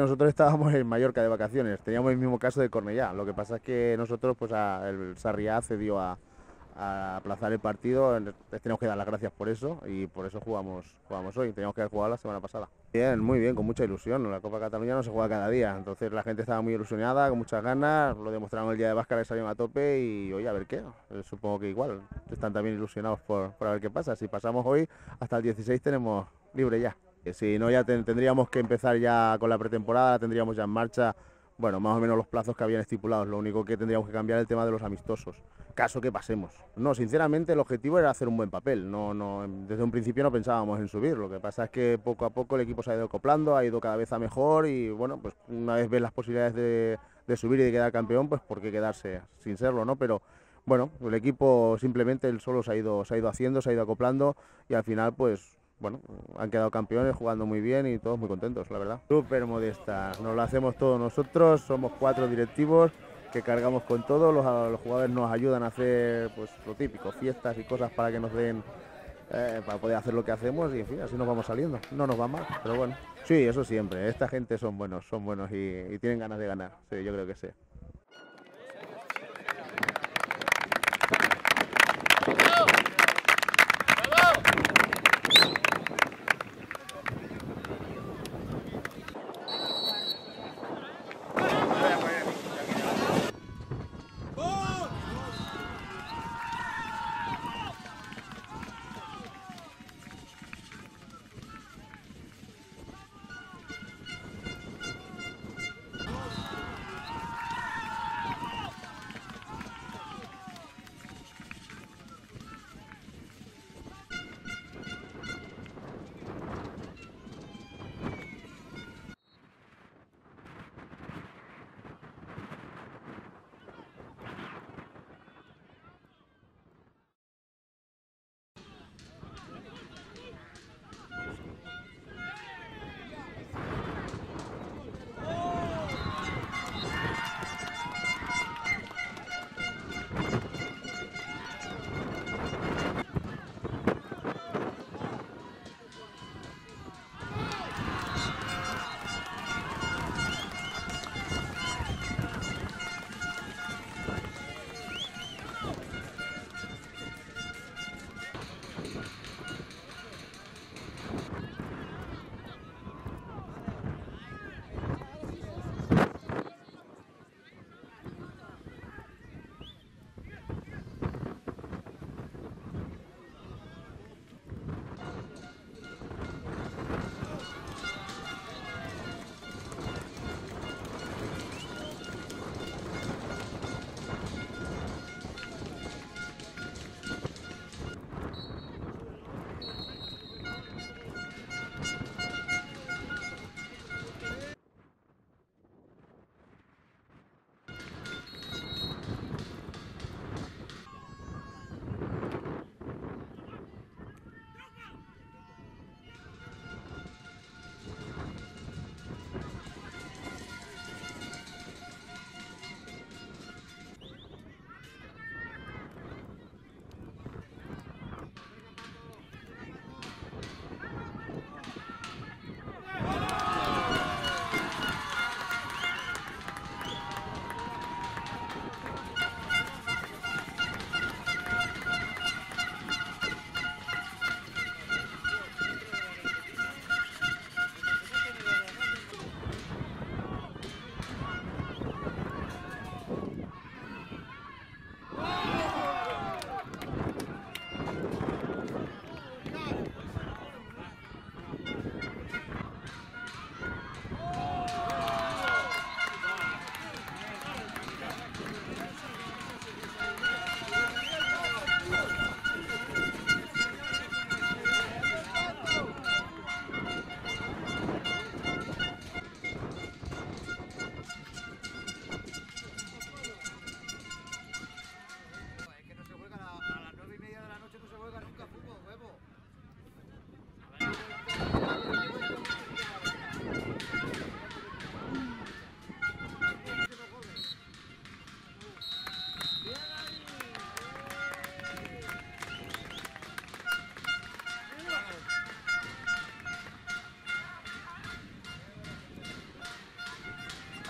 Nosotros estábamos en Mallorca de vacaciones, teníamos el mismo caso de Cornellá. Lo que pasa es que nosotros, pues el Sarriá cedió a, aplazar el partido. tenemos que dar las gracias por eso y por eso jugamos, jugamos hoy. Teníamos que haber jugado la semana pasada. Bien, muy bien, con mucha ilusión. La Copa Cataluña no se juega cada día, entonces la gente estaba muy ilusionada, con muchas ganas. Lo demostraron el día de Vázquez, salieron a tope y hoy a ver qué. Eh, supongo que igual están también ilusionados por, por ver qué pasa. Si pasamos hoy, hasta el 16 tenemos libre ya. Si no, ya tendríamos que empezar ya con la pretemporada, tendríamos ya en marcha bueno, más o menos los plazos que habían estipulados. Lo único que tendríamos que cambiar es el tema de los amistosos, caso que pasemos. No, sinceramente el objetivo era hacer un buen papel. No, no, desde un principio no pensábamos en subir. Lo que pasa es que poco a poco el equipo se ha ido acoplando, ha ido cada vez a mejor y bueno, pues una vez ves las posibilidades de, subir y de quedar campeón, pues por qué quedarse sin serlo, ¿no? Pero bueno, el equipo simplemente él solo se ha ido, se ha ido haciendo, se ha ido acoplando y al final pues bueno, han quedado campeones jugando muy bien y todos muy contentos, la verdad. Súper modesta, nos lo hacemos todos nosotros, somos cuatro directivos que cargamos con todo, los, jugadores nos ayudan a hacer pues lo típico, fiestas y cosas para que nos den, eh, para poder hacer lo que hacemos y en fin, así nos vamos saliendo, no nos va mal, pero bueno. Sí, eso siempre, esta gente son buenos, son buenos y, y tienen ganas de ganar, sí, yo creo que sí.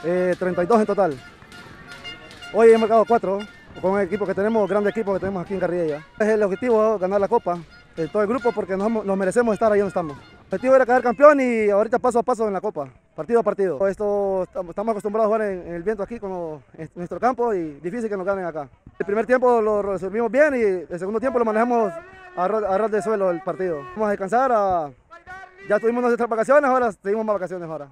Eh, 32 en total. Hoy hemos marcado 4 con el equipo que tenemos, grande equipo que tenemos aquí en Carrilla. Es el objetivo ganar la copa, en todo el grupo, porque nos, merecemos estar ahí donde estamos. El objetivo era quedar campeón y ahorita paso a paso en la copa, partido a partido. Esto estamos acostumbrados a jugar en, el viento aquí, como en nuestro campo, y difícil que nos ganen acá. El primer tiempo lo resolvimos bien y el segundo tiempo lo manejamos a ras de suelo el partido. Vamos a descansar, a, ya tuvimos nuestras vacaciones, ahora seguimos más vacaciones ahora.